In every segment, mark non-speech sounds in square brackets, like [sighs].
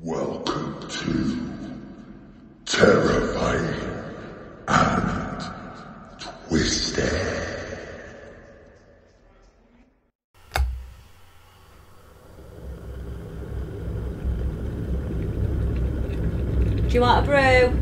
Welcome to Terrifying and Twisted. Do you want a brew?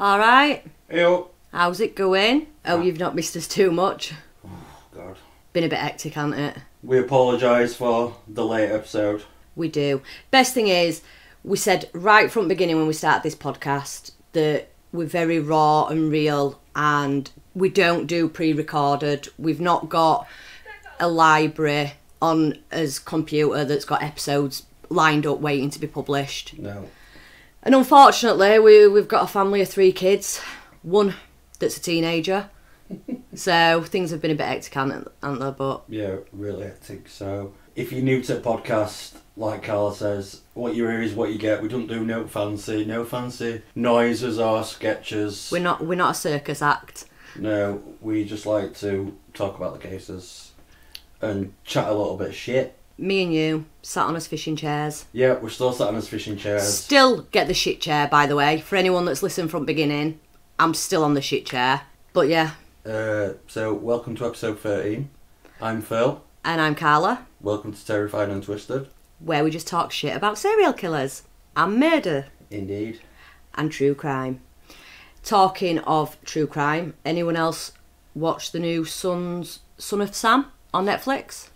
All right. Ew. How's it going? Oh, ah. you've not missed us too much. Oh, God. Been a bit hectic, hasn't it? We apologise for the late episode. We do. Best thing is, we said right from the beginning when we started this podcast that we're very raw and real and we don't do pre recorded. We've not got a library on as computer that's got episodes lined up waiting to be published. No. And unfortunately, we, we've got a family of three kids, one that's a teenager. [laughs] so things have been a bit hectic, haven't they? But Yeah, really hectic. So, if you're new to the podcast, like Carla says, what you hear is what you get. We don't do no fancy, no fancy noises or sketches. we're not we're not a circus act. No, we just like to talk about the cases and chat a little bit of shit. Me and you sat on us fishing chairs. Yeah, we're still sat on his fishing chairs. Still get the shit chair, by the way. For anyone that's listened from beginning, I'm still on the shit chair. But yeah, Uh, so, welcome to episode 13. I'm Phil. and I'm Carla, Welcome to Terrified and Twisted. where we just talk shit about serial killers and murder Indeed. and true crime. Talking of true crime, anyone else watch the new Sons Son of Sam on Netflix?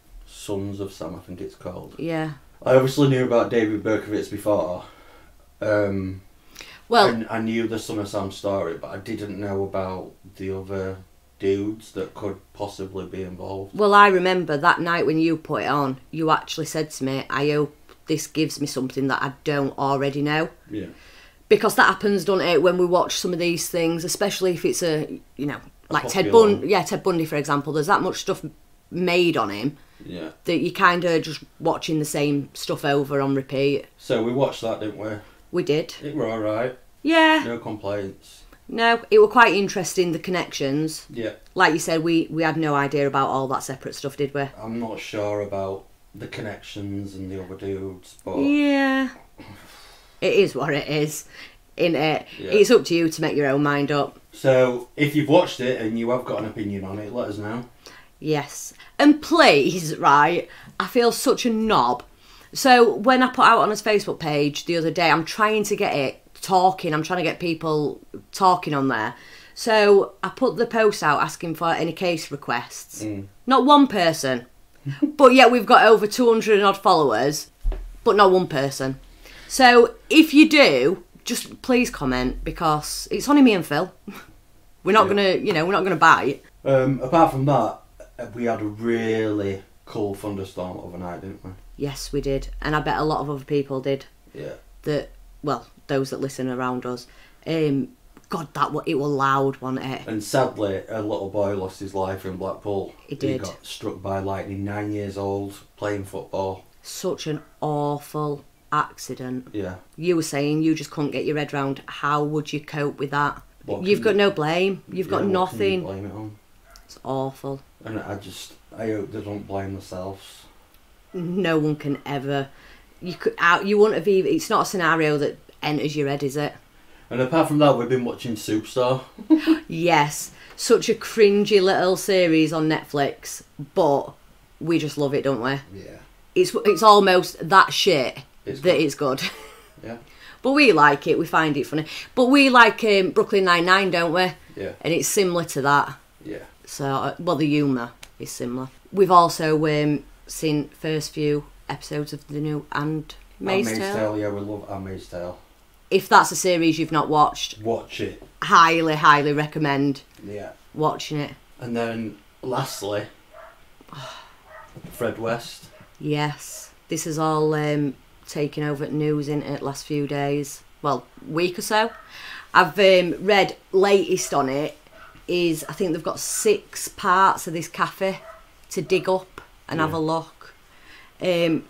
Sons of Sam, I think it's called. Yeah. I obviously knew about David Berkowitz before. Um, Well, and I knew the Son of Sam story, but I didn't know about the other dudes that could possibly be involved. well, I remember that night when you put it on, you actually said to me, "I hope this gives me something that I don't already know." Yeah. because that happens, doesn't it, when we watch some of these things, especially if it's a you know like Ted Bundy. Yeah, Ted Bundy, for example. There's that much stuff made on him Yeah. that you kind of just watching the same stuff over on repeat. So we watched that, didn't we? We did, It were alright. yeah. No complaints. No, it were quite interesting the connections. Yeah. Like you said, we we had no idea about all that separate stuff, did we? I'm not sure about the connections and the other dudes, but Yeah. [sighs] It is what it is, in it. Yeah. It's up to you to make your own mind up. so if you've watched it and you have got an opinion on it, let us know. Yes. And please, right, I feel such a knob. So when I put out on his Facebook page the other day, I'm trying to get it talking, I'm trying to get people talking on there. So I put the post out asking for any case requests. Not one person. [laughs] but yet we've got over 200 and odd followers, but not one person. So if you do, just please comment because it's only me and Phil. [laughs] We're not Yeah. gonna, you know, we're not gonna bite. Um, apart from that, we had a really cool thunderstorm overnight, didn't we? Yes, we did, and I bet a lot of other people did. Yeah. That well, those that listen around us. Um, God, that it was loud, wasn't it? And sadly, a little boy lost his life in Blackpool. He did. got struck by lightning, nine years old, playing football. Such an awful accident. Yeah. You were saying you just couldn't get your head round. How would you cope with that? What You've got you- no blame. You've got Yeah, what can you nothing. blame it on? It's awful. And I just, I hope they don't blame themselves. No one can ever. You could. out. You wouldn't have even. It's not a scenario that enters your head, is it? And apart from that, we've been watching Superstar. [laughs] Yes, such a cringy little series on Netflix, but we just love it, don't we? Yeah. It's it's almost that shit It's that good. it's good. [laughs] Yeah. but we like it. We find it funny. But we like um, Brooklyn Nine Nine, don't we? Yeah. And it's similar to that. Yeah. So, uh, well, the humour is similar. We've also um, seen first few episodes of the new and Maid's Handmaid's Tale. Tale. Yeah, we love Handmaid's Tale. If that's a series you've not watched, Watch it. highly, highly recommend Yeah. watching it. And then, lastly, Fred West. Yes, this is all um, taken over at news in it last few days. Well, week or so. I've um, read latest on it is I think they've got six parts of this cafe to dig up and have a look. Um,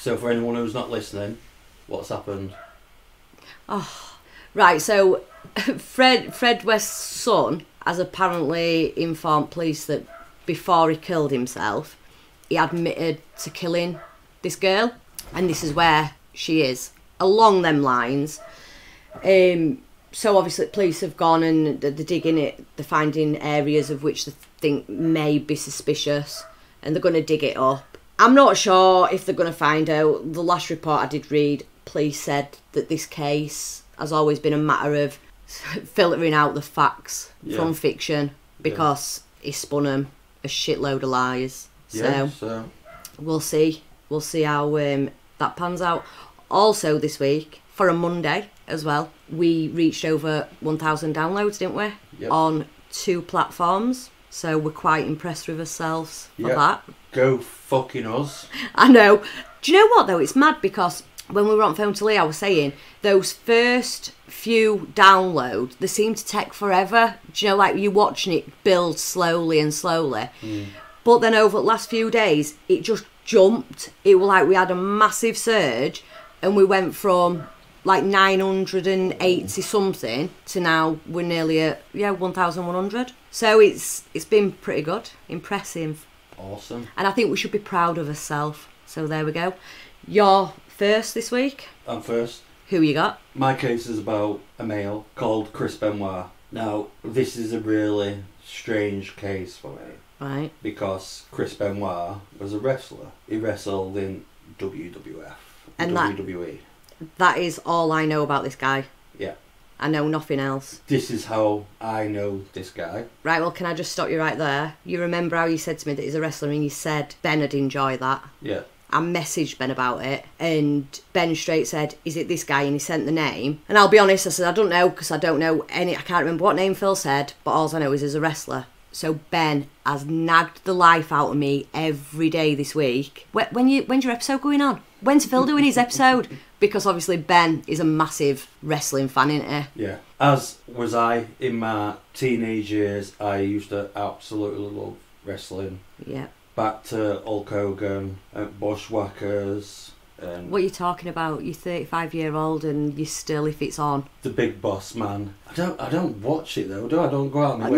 So for anyone who's not listening, what's happened? Oh, right, so [laughs] Fred Fred West's son has apparently informed police that before he killed himself, he admitted to killing this girl, and this is where she is. Along them lines, um, so obviously police have gone and they're digging it, they're finding areas of which they think may be suspicious, and they're going to dig it up. I'm not sure if they're going to find out. The last report I did read, police said that this case has always been a matter of [laughs] filtering out the facts Yeah. from fiction because he spun them a shitload of lies. Yeah, So so we'll see. We'll see how um, that pans out. Also, this week for a Monday as well, we reached over 1,000 downloads, didn't we? Yep. On two platforms. So we're quite impressed with ourselves for Yep. that. go fucking us. [laughs] I know. Do you know what though? It's mad because when we were on phone to Lee, I was saying those first few downloads they seem to take forever. Do you know, like you're watching it build slowly and slowly. Mm. But then over the last few days, it just jumped. It was like we had a massive surge, and we went from like 980 something to now we're nearly at yeah 1100 so it's it's been pretty good impressive Awesome. and I think we should be proud of ourselves. So there we go. You're first this week. And first, Who you got? my case is about a male called Chris Benoit. Now, this is a really strange case for me Right. because Chris Benoit was a wrestler. He wrestled in WWF, And WWE. That is all I know about this guy. Yeah. I know nothing else. This is how I know this guy. Right, well, can I just stop you right there? You remember how you said to me that he's a wrestler and you said Ben would enjoy that? Yeah. I messaged Ben about it, and Ben straight said, "Is it this guy?" And he sent the name. And I'll be honest, I said I don't know because I don't know any. I can't remember what name Phil said, but all I know is he's a wrestler. So Ben has nagged the life out of me every day this week. When, when you when's your episode going on? When's Phil doing his episode? Because obviously Ben is a massive wrestling fan, isn't he? Yeah. As was I in my teenage years, I used to absolutely love wrestling. Yeah. Back to Hulk Hogan, uh, Bushwhackers, and What are you talking about? You're 35 year old and you still, if it's on. the Big Boss Man. I don't, I don't watch it though, do I? I don't go out to No,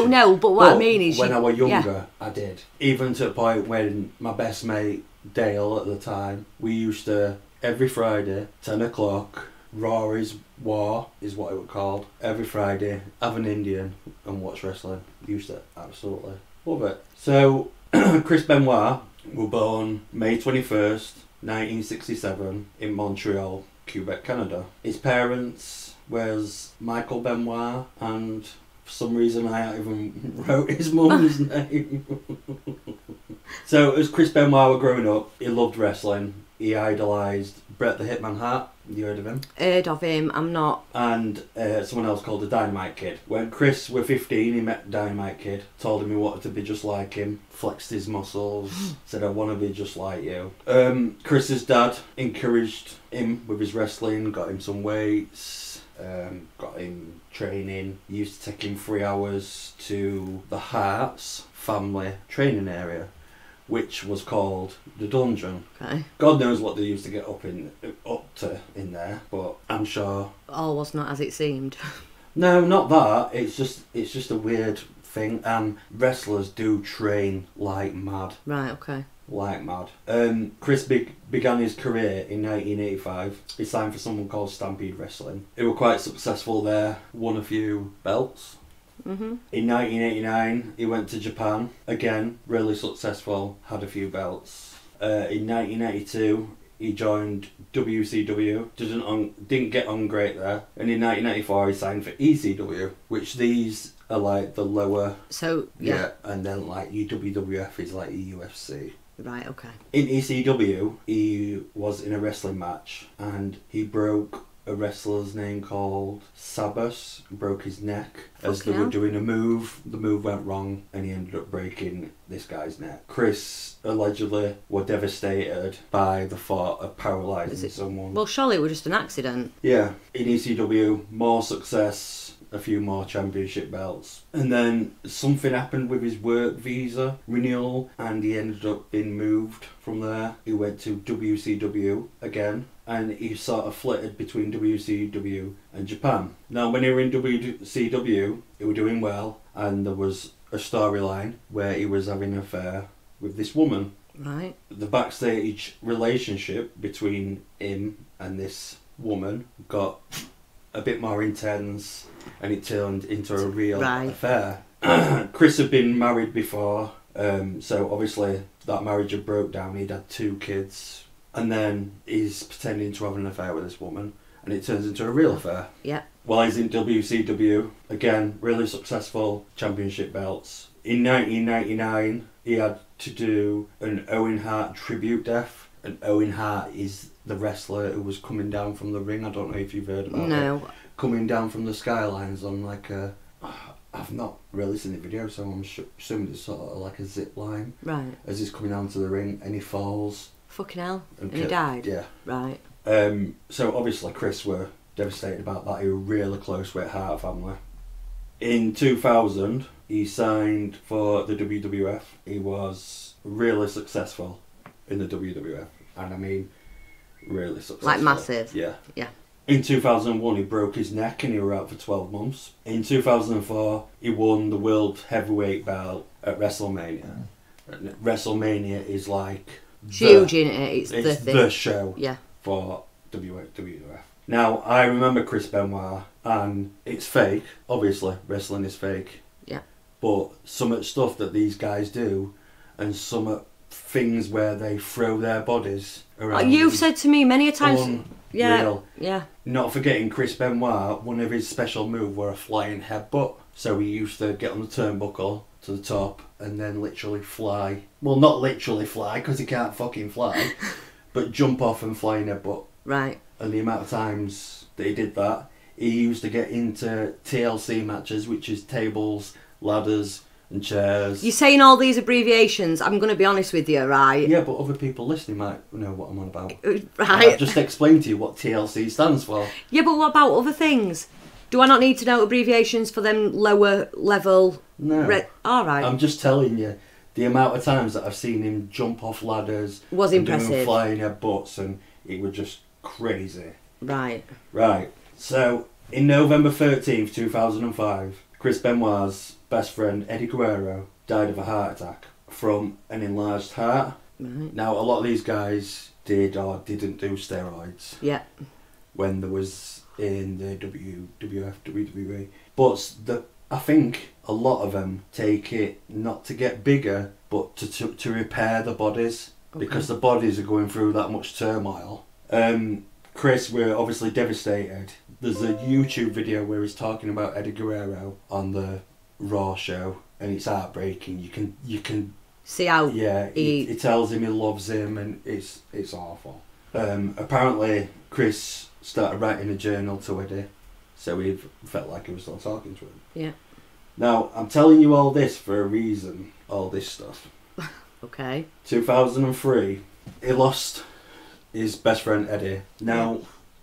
watch it. no, but what I mean is. when you- I was yeah. younger, I did. Even to the point when my best mate Dale at the time, we used to every Friday, ten o'clock. Raw is War is what it was called. Every Friday, have an Indian and watch wrestling. Used to absolutely love it. So [clears throat] Chris Benoit was born May twenty first, nineteen sixty seven, in Montreal, Quebec, Canada. His parents was Michael Benoit and for some reason I even [laughs] wrote his mum's [laughs] name. [laughs] so as Chris Benoit was growing up, he loved wrestling. He idolised Bret the Hitman Hart. You heard of him? Heard of him, I'm not. And uh, someone else called the Dynamite Kid. When Chris was 15, he met Dynamite Kid, told him he wanted to be just like him, flexed his muscles, [gasps] said, I want to be just like you. Um, Chris's dad encouraged him with his wrestling, got him some weights, um, got him training. He used to take him three hours to the Harts family training area, which was called the Dungeon. Okay. God knows what they used to get up in up to in there, but I'm sure. All was not as it seemed. [laughs] No, not that. It's just it's just a weird thing, and wrestlers do train like mad, right, okay. like mad. Um, Chris Big began his career in 1985. He signed for someone called Stampede Wrestling. He was quite successful there. Won a few belts. Hmm In 1989, he went to Japan. Again, really successful, had a few belts. Uh, in 1982, he joined WCW. Didn't on, didn't get on great there. And in 1994, he signed for ECW, which these are like the lower. So, yeah. And then like UWWF is like the UFC. Right, okay. In ECW, he was in a wrestling match and he broke a wrestler's name called Sabu, broke his neck as Fucking they were doing a move. The move went wrong and he ended up breaking this guy's neck. Chris allegedly were devastated by the thought of Is paralysing someone. Well, surely it was just an accident. yeah, in ECW, more success a few more championship belts. And then something happened with his work visa renewal, and he ended up being moved from there. He went to WCW again, and he sort of flitted between WCW and Japan. Now, when he were in WCW, he were doing well, and there was a storyline where he was having an affair with this woman. Right. The backstage relationship between him and this woman got a bit more intense and it turned into a real Right. affair. [clears throat] Chris had been married before, um, so obviously that marriage had broke down. He'd had two kids, and then he's pretending to have an affair with this woman, and it turns into a real affair. Yeah. While he's in WCW, again, really successful championship belts. In 1999, he had to do an Owen Hart tribute death. And Owen Hart is the wrestler who was coming down from the ring. I don't know if you've heard about it. No. Coming down from the skylines on like a. [sighs] I've not really seen the video, so I'm sh- assuming it's sort of like a zip line Right. as he's coming down to the ring and he falls. Fucking hell. And, And he died. Yeah. Right. Um, so obviously Chris were devastated about that. He was really close with Hart family. In 2000, he signed for the WWF. He was really successful in the WWF, and I mean, really successful. Like massive? Yeah. Yeah. In 2001, he broke his neck and he was out for 12 months. In 2004, he won the World Heavyweight belt at WrestleMania. WrestleMania is like the- huge in it. It's, it's the the, show Yeah. for WWF. Now, I remember Chris Benoit, and it's fake. Obviously, wrestling is fake. Yeah. But some of the stuff that these guys do, and some of things where they throw their bodies Uh, around. You've said to me many a times. unreal. Yeah. Yeah. Not forgetting Chris Benoit, one of his special moves were a flying headbutt. So he used to get on the turnbuckle to the top and then literally fly. Well, not literally fly because he can't fucking fly, [laughs] but jump off and fly in a butt. Right. And the amount of times that he did that, he used to get into TLC matches, which is tables, ladders, and chairs. You're saying all these abbreviations. I'm going to be honest with you, right? yeah, but other people listening might know what I'm on about. Uh, Right. I've just explained to you what TLC stands for. Yeah, but what about other things? Do I not need to know abbreviations for them lower level? No. Re- all right. I'm just telling you, the amount of times that I've seen him jump off ladders Was impressive. flying headbutts, and it was just crazy. right. Right. So in November thirteenth, two thousand and five, Chris Benoit's best friend Eddie Guerrero died of a heart attack from an enlarged heart. Right. Now a lot of these guys did or didn't do steroids Yeah. when there was in the WWF, WWE. But the I think a lot of them take it not to get bigger, but to to, to repair the bodies because the bodies are going through that much turmoil. Um, Chris, we're obviously devastated. There's a YouTube video where he's talking about Eddie Guerrero on the Raw show, and it's heartbreaking. You can you can See how yeah, he, he- tells him he loves him, and it's it's awful. Um, apparently, Chris started writing a journal to Eddie, so he felt like he was still talking to him. Yeah. Now, I'm telling you all this for a reason. All this stuff. [laughs] Okay. 2003, he lost his best friend Eddie. Now,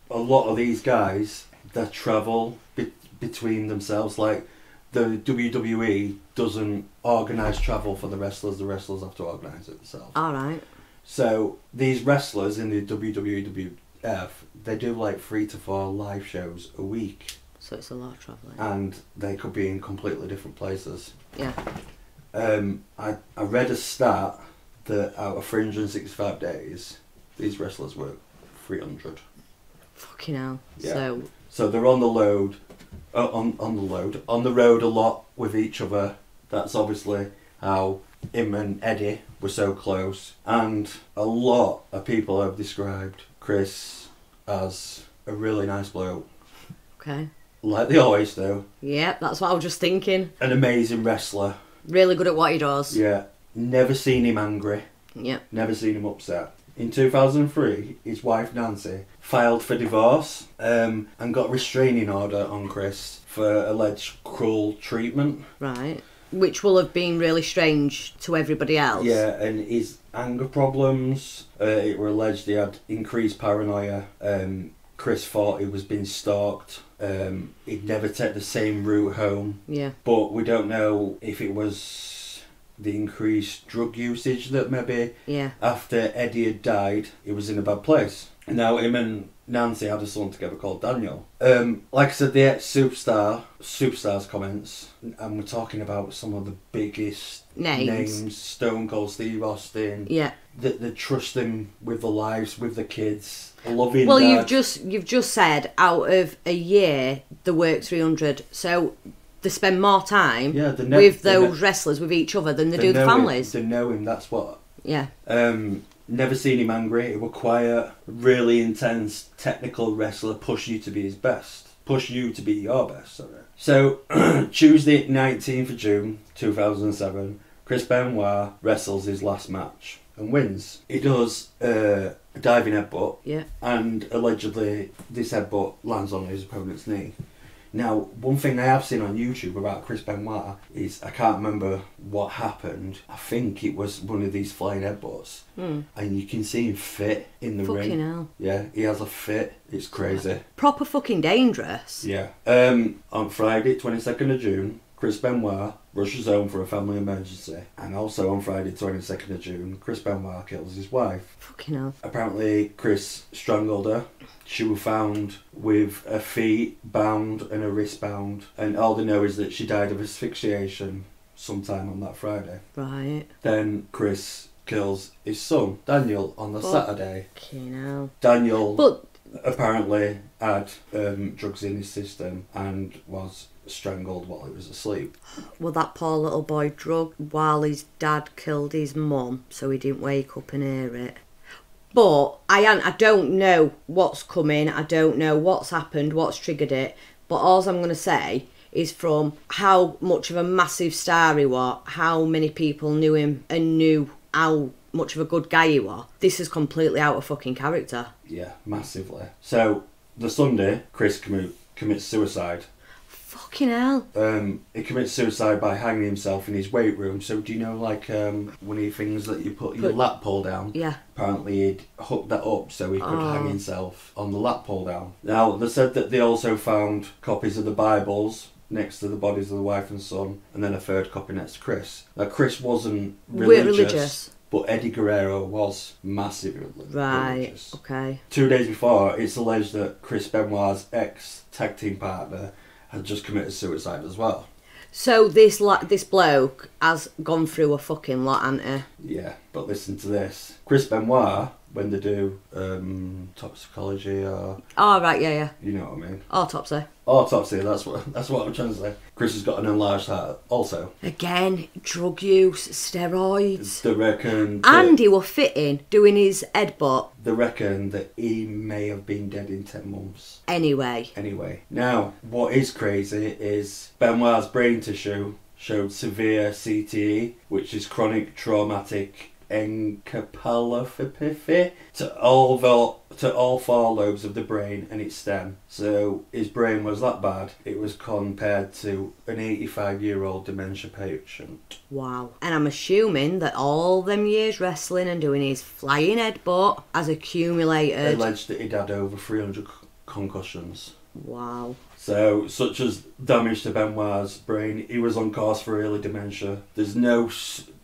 a lot of these guys that travel be- between themselves, like the WWE doesn't organise travel for the wrestlers. The wrestlers have to organise it themselves. All right. So these wrestlers in the WWF, they do like three to four live shows a week, So it's a lot of travelling. and they could be in completely different places. yeah. Um, I I read a stat that out of 365 days, these wrestlers work 300. Fucking hell. Yeah. So So they're on the load, uh, on on the load, on the road a lot with each other. That's obviously how him and Eddie were so close, and a lot of people have described Chris as a really nice bloke, okay. like they always do. Yep. That's what I was just thinking. An amazing wrestler. Really good at what he does. Yeah, never seen him angry. Yeah. Never seen him upset. In 2003, his wife Nancy filed for divorce um, and got restraining order on Chris for alleged cruel treatment. Right. Which will have been really strange to everybody else. Yeah, and his anger problems. Uh, it were alleged he had increased paranoia, um, Chris thought he was being stalked. Um, he'd never take the same route home, Yeah. but we don't know if it was the increased drug usage that maybe Yeah. after Eddie had died, he was in a bad place. Now him and Nancy had a son together called Daniel. Um, like I said, the superstar, superstars comments, and we're talking about some of the biggest Names. Stone Cold Steve Austin. Yeah. That they trust him with the lives, with the kids, loving. Well, dad. you've just you've just said out of a year the work 300. So they spend more time Yeah, know- with those know- wrestlers with each other than they, They do the know him- families. They know him. That's what Yeah. Um, never seen him angry. He was quiet, really intense, technical wrestler. Push you to be his best. Push you to be your best. Sorry. So [clears throat] Tuesday, nineteenth of June, two thousand seven. Chris Benoit wrestles his last match and wins. He does uh, a diving headbutt, Yeah. and allegedly this headbutt lands on his opponent's knee. Now, one thing I have seen on YouTube about Chris Benoit is I can't remember what happened. I think it was one of these flying headbutts, Hmm. and you can see him fit in the Fucking ring. hell. Yeah, he has a fit. It's crazy. Proper fucking dangerous. Yeah. Um, on Friday, twenty second of June, Chris Benoit rushes home for a family emergency, and also on Friday, twenty second of June, Chris Benoit kills his wife. Fucking hell. Apparently, Chris strangled her. She was found with her feet bound and her wrist bound, and all they know is that she died of asphyxiation sometime on that Friday. Right. Then Chris kills his son, Daniel, on the Fuck. Saturday. Fucking hell. Daniel But apparently had um, drugs in his system and was strangled while he was asleep. well, that poor little boy drugged while his dad killed his mum, so he didn't wake up and hear it. But I an- I don't know what's coming. I don't know what's happened, what's triggered it. But all I'm going to say is from how much of a massive star he was, how many people knew him and knew how much of a good guy he was. This is completely out of fucking character. Yeah, massively. So the Sunday, Chris commi- commits suicide. Fucking hell. Um, he commits suicide by hanging himself in his weight room. So do you know like um, one of the things that you put your Put- lap pull down? Yeah. Apparently he'd hooked that up so he could Oh. hang himself on the lap pull down. Now they said that they also found copies of the Bibles next to the bodies of the wife and son, and then a third copy next to Chris. Now Chris wasn't We're religious, religious. but Eddie Guerrero was massively Right. religious. Okay. Two days before, it's alleged that Chris Benoit's ex tag team partner had just committed suicide as well. So this la- this bloke has gone through a fucking lot, hasn't he? Yeah, but listen to this. Chris Benoit, when they do um, toxicology or Oh right, yeah, yeah. you know what I mean, Autopsy. autopsy. That's what [laughs] that's what I'm trying to say. Chris has got an enlarged heart. Also, Again, drug use, steroids. they reckon that, And he were fitting, doing his headbutt they reckon that he may have been dead in ten months. anyway. Anyway, now what is crazy is Benoit's brain tissue showed severe CTE, which is chronic traumatic encephalopathy to all the, to all four lobes of the brain and its stem. So his brain was that bad. It was compared to an 85 year old dementia patient. Wow. And I'm assuming that all them years wrestling and doing his flying headbutt has accumulated. Alleged that he'd had over 300 c- concussions. Wow. So, such as damage to Benoit's brain, he was on course for early dementia. There's no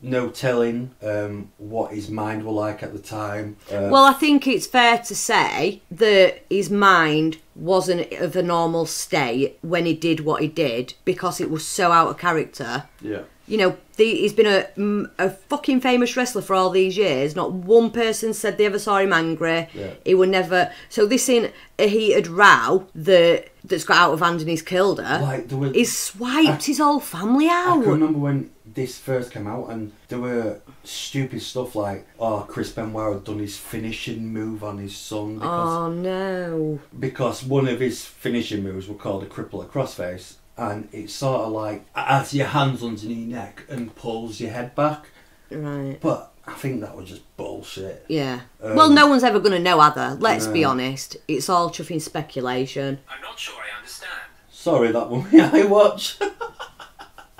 no telling um, what his mind were like at the time. Uh, Well, I think it's fair to say that his mind wasn't of a normal state when he did what he did because it was so out of character. yeah, You know, the, he's been a, a fucking famous wrestler for all these years. Not one person said they ever saw him angry. Yeah. He would never. So this in a uh, heated row that that's got out of hand and he's killed her. like there were. He's swiped his whole family out. I can remember when this first came out, and there were stupid stuff like, "Oh, Chris Benoit had done his finishing move on his son because Oh no! because one of his finishing moves were called a crippler crossface, and it's sort of like has your hands underneath your neck and pulls your head back. Right. But I think that was just bullshit. Yeah. Um, well, no one's ever going to know either. Let's be honest. It's all chuffing speculation. I'm not sure I understand. Sorry, that one yeah, [laughs] I watch.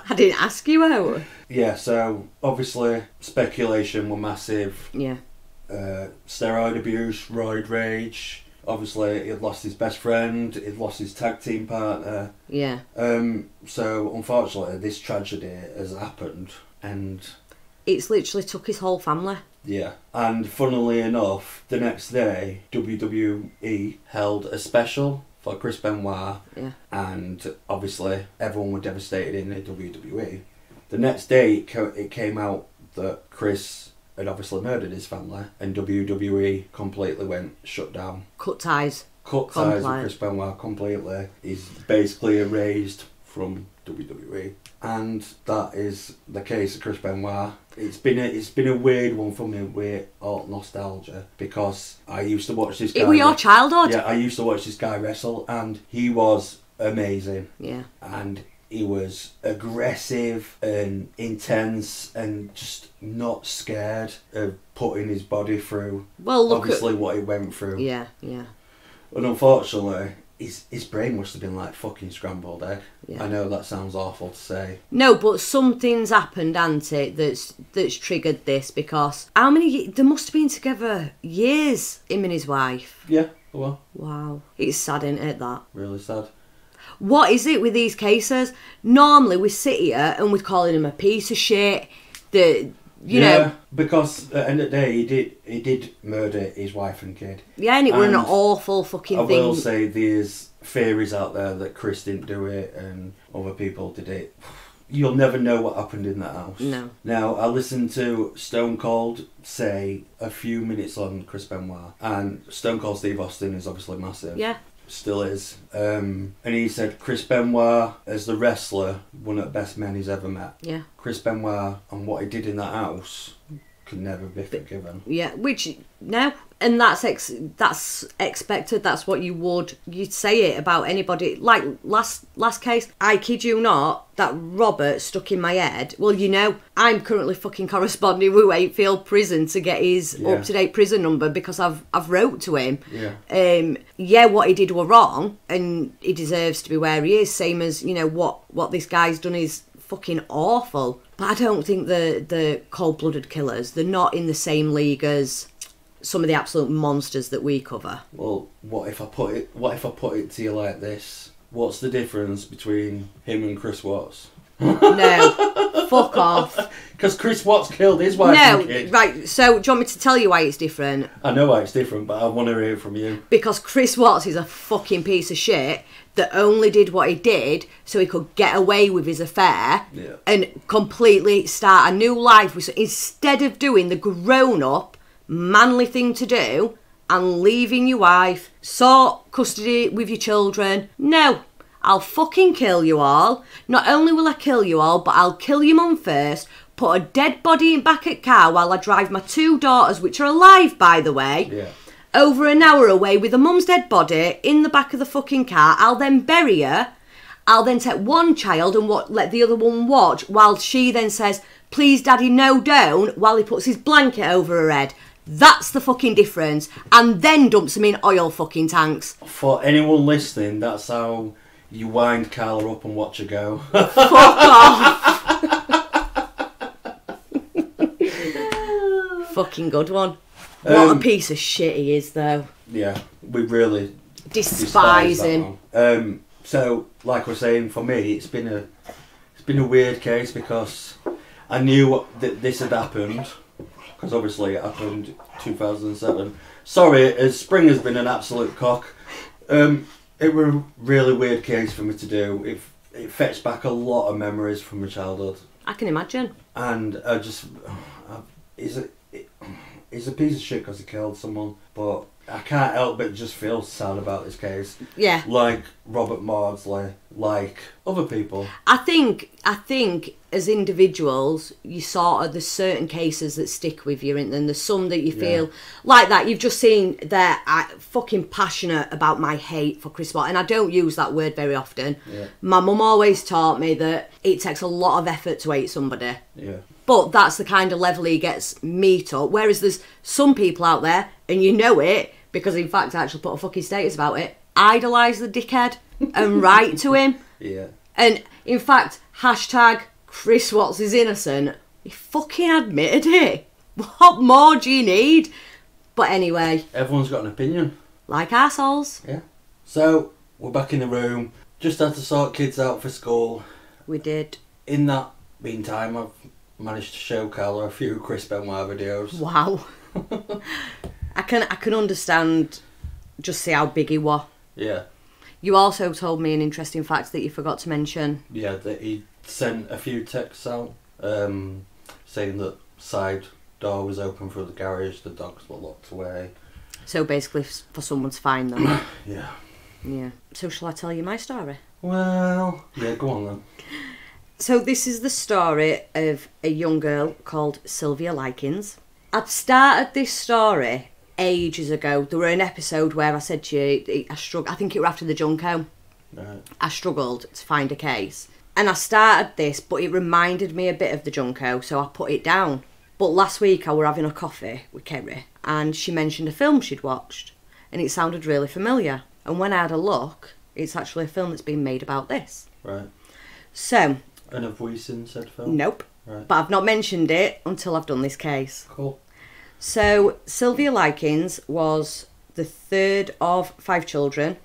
I didn't ask you out. yeah, so obviously speculation were massive. Yeah. Uh, steroid abuse, roid rage, Obviously, he'd lost his best friend, he'd lost his tag team partner. Yeah. Um, so, unfortunately, this tragedy has happened, and It's literally took his whole family. yeah. And funnily enough, the next day, WWE held a special for Chris Benoit, Yeah. and obviously, everyone were devastated in the WWE. The next day, it, it came out that Chris had obviously murdered his family, and WWE completely went shut down. Cut ties. Cut ties with Chris Benoit completely. He's basically erased from WWE, and that is the case of Chris Benoit. It's been a it's been a weird one for me with all nostalgia because I used to watch this guy. It were your childhood. Yeah, I used to watch this guy wrestle, and he was amazing Yeah. and he was aggressive and intense and just not scared of putting his body through Well, look obviously what he went through. Yeah, yeah. And unfortunately, his his brain must have been like fucking scrambled egg. Yeah. I know that sounds awful to say. No, but something's happened, hasn't it? That's that's triggered this because how many? They must have been together years. Him and his wife. Yeah, well, Wow, it's sad, isn't it? That. really sad. What is it with these cases? Normally we sit here and we're calling him a piece of shit. That you yeah, know, because at the end of the day, he did he did murder his wife and kid. yeah, and it was an awful fucking I thing. I will say there's theories out there that Chris didn't do it and other people did it. You'll never know what happened in that house. No. Now, I listened to Stone Cold say a few minutes on Chris Benoit, and Stone Cold Steve Austin is obviously massive. Yeah, Still is. Um, and he said Chris Benoit, as the wrestler, one of the best men he's ever met. yeah, Chris Benoit and what he did in that house could never be forgiven. yeah. Which no, and that's ex- that's expected. That's what you would you'd say it about anybody. Like last last case, I kid you not, that Robert stuck in my head. Well, you know, I'm currently fucking corresponding with Wakefield Prison to get his Yeah. up to date prison number because I've I've wrote to him. Yeah. um, yeah, what he did were wrong, and he deserves to be where he is. Same as you know what what this guy's done is fucking awful. But I don't think the the cold blooded killers they're not in the same league as some of the absolute monsters that we cover. Well, what if I put it? What if I put it to you like this? What's the difference between him and Chris Watts? No, [laughs] fuck off. Because Chris Watts killed his wife No, right. So, do you want me to tell you why it's different? I know why it's different, but I want to hear it from you. because Chris Watts is a fucking piece of shit that only did what he did so he could get away with his affair Yeah. and completely start a new life. with- Instead of doing the grown up, manly thing to do and leaving your wife, sort custody with your children, no. I'll fucking kill you all. Not only will I kill you all, but I'll kill your mum first, put a dead body in back at car while I drive my two daughters, which are alive by the way, Yeah. Over an hour away with a mum's dead body in the back of the fucking car. I'll then bury her. I'll then take one child and what let the other one watch while she then says, "Please, daddy, no, don't." While he puts his blanket over her head. That's the fucking difference. And then dumps them in oil fucking tanks. For anyone listening, that's how you wind Carla up and watch her go. Fuck [laughs] off. [laughs] fucking good one. What Um, a piece of shit he is, though. yeah, we really Despise that him. Um, so, like we're saying, for me, it's been a it's been a weird case because I knew that this had happened because obviously it happened 2007. Sorry, as spring has been an absolute cock. Um, it was a really weird case for me to do. It it fetched back a lot of memories from my childhood, I can imagine. and I just [sighs] I, he's a he's a piece of shit because he killed someone, but. I can't help but just feel sad about this case Yeah. like Robert Maudsley, like other people. I think I think as individuals, you sort of there's certain cases that stick with you, and then there's some that you feel like that. You've just seen that I uh, fucking passionate about my hate for Chris Watt, and I don't use that word very often. Yeah. My mum always taught me that it takes a lot of effort to hate somebody. Yeah. But that's the kind of level he gets me to. Whereas there's some people out there, and you know it, because in fact I actually put a fucking status about it, idolise the dickhead and [laughs] write to him. Yeah. And in fact, hashtag Chris Watts is innocent. He fucking admitted it. [laughs] What more do you need? But anyway, Everyone's got an opinion. Like assholes. Yeah. So we're back in the room. Just had to sort kids out for school. We did. In that meantime, I've managed to show Carla a few Chris Benoit videos. Wow. I can I can understand just see how big he was. Yeah. You also told me an interesting fact that you forgot to mention. Yeah, that he sent a few texts out um, saying that side door was open for the garage, the dogs were locked away. So basically, for someone to find them. [coughs] Yeah. yeah. So shall I tell you my story? Well, yeah, go on then. [laughs] So this is the story of a young girl called Sylvia Likens. I'd started this story ages ago. There were an episode where I said to you, I struggled. I think it was after the Junko. Right. I struggled to find a case. And I started this, but it reminded me a bit of the Junko, so I put it down. But last week I were having a coffee with Kerry, and she mentioned a film she'd watched, and it sounded really familiar. And when I had a look, it's actually a film that's been made about this. Right. So, And have we seen said film? nope. Right. But I've not mentioned it until I've done this case. Cool. So, Sylvia Likens was the third of five children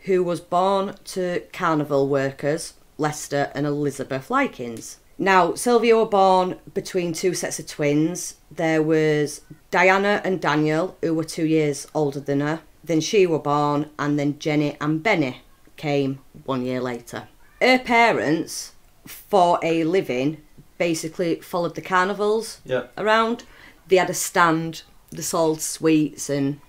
who was born to carnival workers, Lester and Elizabeth Likens. Now, Sylvia were born between two sets of twins. There was Diana and Daniel, who were two years older than her. Then she were born, and then Jenny and Benny came one year later. Her parents, for a living, basically followed the carnivals Yeah. around. They had a stand, they sold sweets and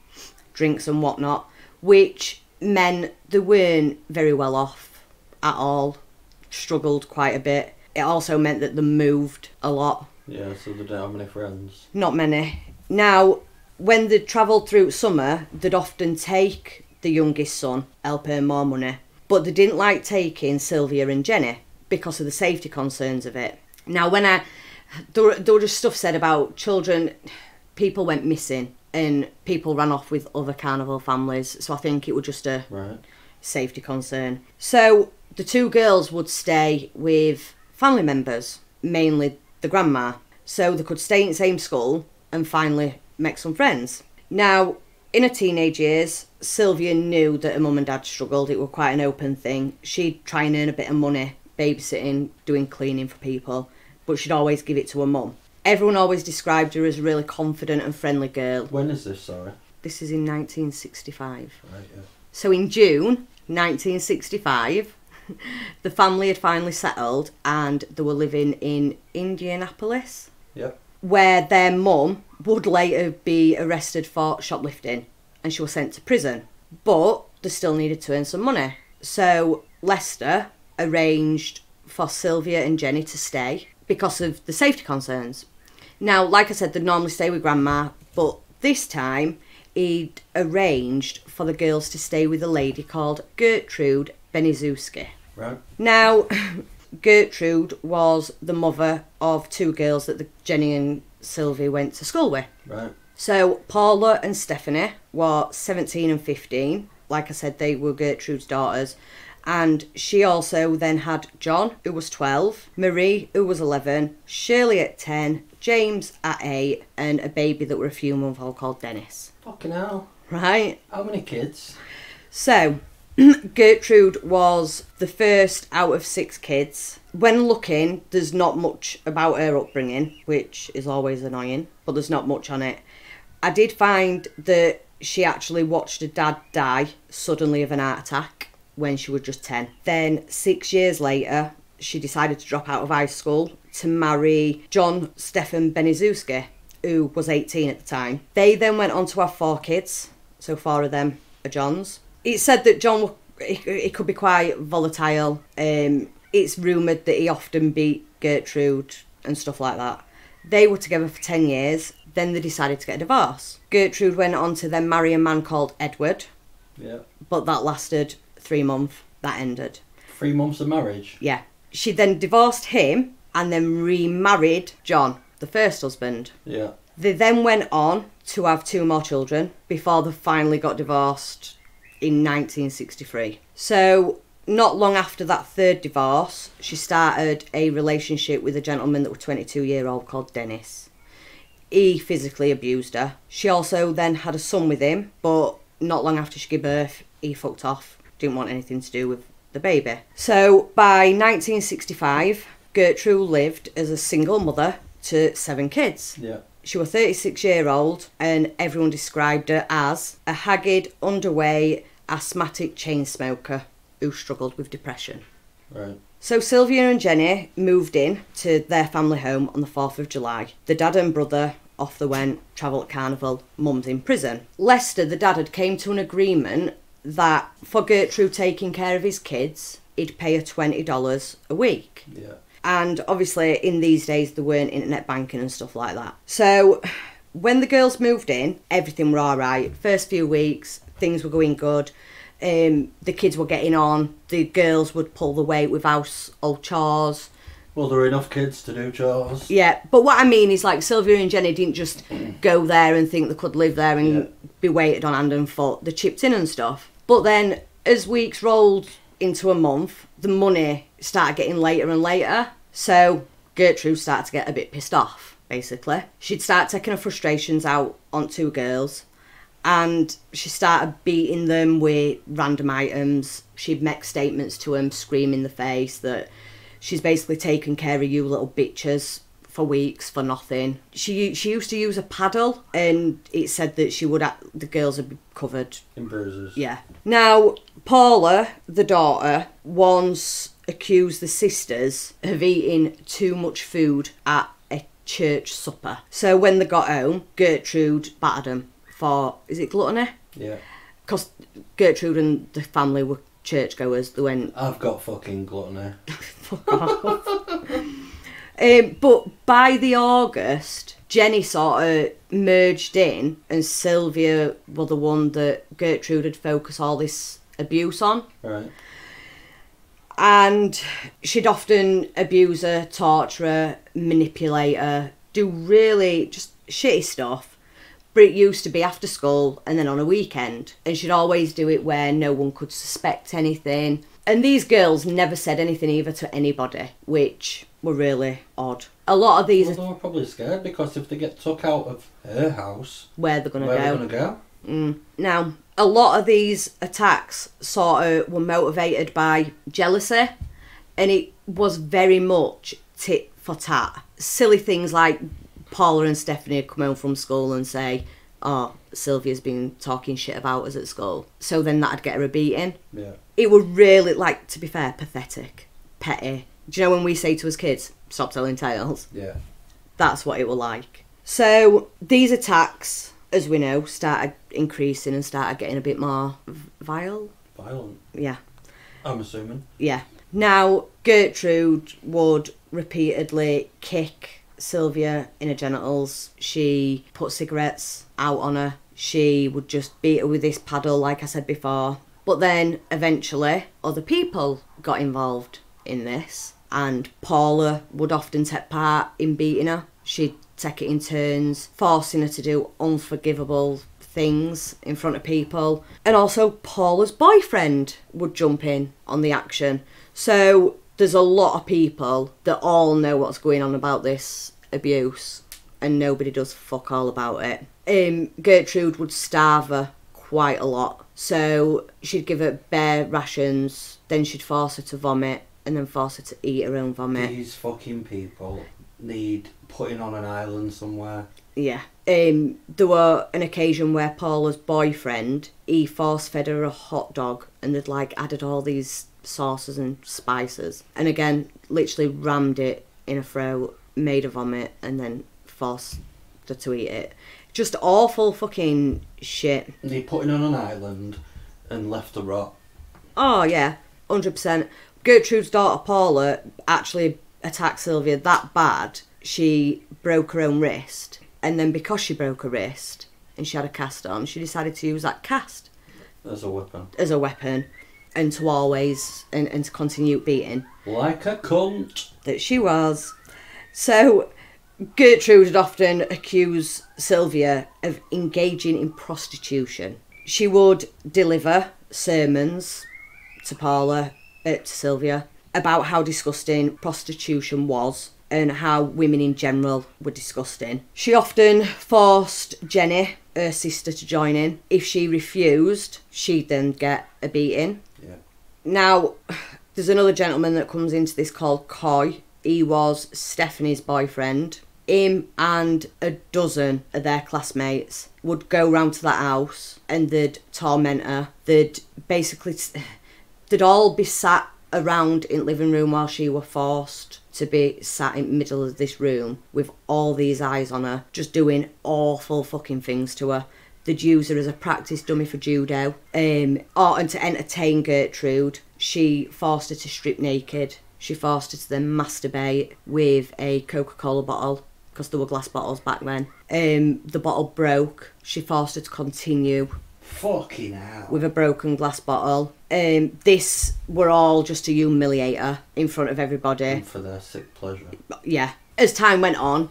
drinks and whatnot, which meant they weren't very well off at all, struggled quite a bit. It also meant that they moved a lot, Yeah, so they don't have many friends. not many. Now, when they travelled through summer, they'd often take the youngest son, help earn more money, but they didn't like taking Sylvia and Jenny because of the safety concerns of it. Now, when I there, were- there just stuff said about children, people went missing and people ran off with other carnival families, so I think it was just a Right. safety concern. So the two girls would stay with family members, mainly the grandma, so they could stay in the same school and finally make some friends. Now, in her teenage years, Sylvia knew that her mum and dad struggled. It was quite an open thing. She'd try and earn a bit of money, babysitting, doing cleaning for people, but she'd always give it to her mum. Everyone always described her as a really confident and friendly girl. When is this, sorry? This is in 1965. Right, yeah. So in June 1965, [laughs] the family had finally settled and they were living in Indianapolis, Yep. where their mum would later be arrested for shoplifting and she was sent to prison. But they still needed to earn some money. So Lester arranged for Sylvia and Jenny to stay because of the safety concerns. Now, like I said, they'd normally stay with Grandma, but this time he'd arranged for the girls to stay with a lady called Gertrude Baniszewski. Right. Now, [laughs] Gertrude was the mother of two girls that the Jenny and Sylvie went to school with. Right. So Paula and Stephanie were 17 and 15. Like I said, they were Gertrude's daughters. And she also then had John, who was 12, Marie, who was 11, Shirley at 10, James at 8, and a baby that were a few months old called Dennis. Fucking hell. Right? How many kids? So, [clears throat] Gertrude was the first out of six kids. When looking, there's not much about her upbringing, which is always annoying, but there's not much on it. I did find that she actually watched her dad die suddenly of an heart attack when she was just 10. Then, six years later, she decided to drop out of high school to marry John Stefan Baniszewski, who was 18 at the time. They then went on to have four kids, so four of them are John's. It's said that John he, he could be quite volatile. Um, it's rumoured that he often beat Gertrude and stuff like that. They were together for 10 years, then they decided to get a divorce. Gertrude went on to then marry a man called Edward, Yeah. but that lasted three months. That ended. Three months of marriage. Yeah. She then divorced him and then remarried John, the first husband. Yeah. They then went on to have two more children before they finally got divorced in 1963. So, not long after that third divorce, she started a relationship with a gentleman that was 22 year old called Dennis. He physically abused her. She also then had a son with him, but not long after she gave birth, he fucked off. Didn't want anything to do with the baby. So by 1965, Gertrude lived as a single mother to seven kids. Yeah. She was 36 year old and everyone described her as a haggard, underweight, asthmatic chain smoker who struggled with depression. Right. So Sylvia and Jenny moved in to their family home on the 4th of July. The dad and brother off they went, travel at carnival, mum's in prison. Lester, the dad, had came to an agreement that for Gertrude taking care of his kids, he'd pay her $20 a week. Yeah. And obviously, in these days, there weren't internet banking and stuff like that. So, when the girls moved in, everything were all right. First few weeks, things were going good. Um, the kids were getting on. The girls would pull the weight with household chores. Well, there are enough kids to do chores. Yeah, but what I mean is, like, Sylvia and Jenny didn't just go there and think they could live there and Yeah. Be waited on hand and foot. They chipped in and stuff. But then, as weeks rolled into a month, the money started getting later and later. So Gertrude started to get a bit pissed off, basically. She'd start taking her frustrations out on two girls and she started beating them with random items. She'd make statements to them, scream in the face that she's basically taken care of you little bitches for weeks for nothing. She she used to use a paddle, and it said that she would act, the girls would be covered. In bruises. Yeah. Now Paula, the daughter, once accused the sisters of eating too much food at a church supper. So when they got home, Gertrude battered them for is it gluttony? Yeah. Because Gertrude and the family were churchgoers. They went I've got fucking gluttony. [laughs] fuck off. Um, but by the August, Jenny sort of merged in, and Sylvia were the one that Gertrude had focused all this abuse on. Right. And she'd often abuse her, torture her, manipulate her, do really just shitty stuff. But it used to be after school and then on a weekend. And she'd always do it where no one could suspect anything. And these girls never said anything either to anybody, which were really odd. A lot of these Well, they were probably scared because if they get took out of her house, where they're going to go where go. going to go? Mm. Now, a lot of these attacks sort of were motivated by jealousy, and it was very much tit for tat. Silly things like Paula and Stephanie would come home from school and say, Oh, Sylvia's been talking shit about us at school. So then that'd get her a beating. Yeah. It would really, like, to be fair, pathetic, petty. Do you know when we say to us kids, stop telling tales? Yeah. That's what it were like. So these attacks, as we know, started increasing and started getting a bit more vile. Violent. Yeah, I'm assuming. yeah. Now Gertrude would repeatedly kick Sylvia in her genitals. She put cigarettes out on her. She would just beat her with this paddle, like I said before. But then eventually, other people got involved in this, and Paula would often take part in beating her. She'd take it in turns, forcing her to do unforgivable things in front of people. And also, Paula's boyfriend would jump in on the action. So, there's a lot of people that all know what's going on about this abuse, and nobody does fuck all about it. Um, Gertrude would starve her quite a lot. So, she'd give her bare rations, then she'd force her to vomit, and then force her to eat her own vomit. These fucking people need putting on an island somewhere. Yeah. Um, there were an occasion where Paula's boyfriend he force fed her a hot dog and they'd like added all these sauces and spices and again literally rammed it in her throat, made her vomit and then forced her to eat it. Just awful fucking shit. Need putting on an island and left to rot. Oh yeah, hundred percent. Gertrude's daughter Paula actually attacked Sylvia that bad she broke her own wrist, and then because she broke her wrist and she had a cast on, she decided to use that cast as a weapon. as a weapon, and to always and, and to continue beating Like a cunt. that she was. So Gertrude would often accuse Sylvia of engaging in prostitution. She would deliver sermons to Paula, uh, to Sylvia, about how disgusting prostitution was and how women in general were disgusting. She often forced Jenny, her sister, to join in. If she refused, she'd then get a beating. Yeah. Now, there's another gentleman that comes into this called Coy. He was Stephanie's boyfriend. Him and a dozen of their classmates would go round to that house and they'd torment her. They'd basically, they'd all be sat around in living room while she were forced to be sat in middle of this room with all these eyes on her, just doing awful fucking things to her. They'd use her as a practice dummy for judo. Um, oh, and to entertain Gertrude, she forced her to strip naked. She forced her to then masturbate with a Coca Cola bottle because there were glass bottles back then. Um, the bottle broke. She forced her to continue Fucking hell. with a broken glass bottle. Um, this were all just to humiliate her in front of everybody. And for their sick pleasure. Yeah. As time went on,